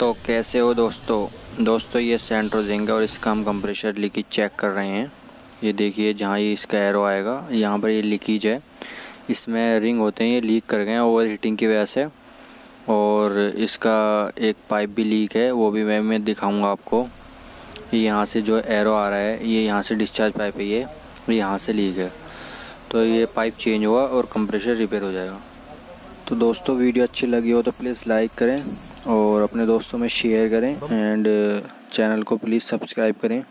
तो कैसे हो दोस्तों? दोस्तों, ये सेंट्रो जिंग और इसका हम कंप्रेशर लीकेज चेक कर रहे हैं। ये देखिए जहाँ ये इसका एरो आएगा, यहाँ पर ये लीकेज है। इसमें रिंग होते हैं, ये लीक कर गए हैं ओवर हीटिंग की वजह से। और इसका एक पाइप भी लीक है, वो भी मैं मैं दिखाऊँगा आपको। ये यहाँ से जो एरो आ रहा है, ये यहाँ से डिस्चार्ज पाइप है, ये यहाँ से लीक है। तो ये पाइप चेंज होगा और कंप्रेशर रिपेयर हो जाएगा। तो दोस्तों, वीडियो अच्छी लगी हो तो प्लीज़ लाइक करें। और अपने दोस्तों में शेयर करें एंड चैनल को प्लीज़ सब्सक्राइब करें।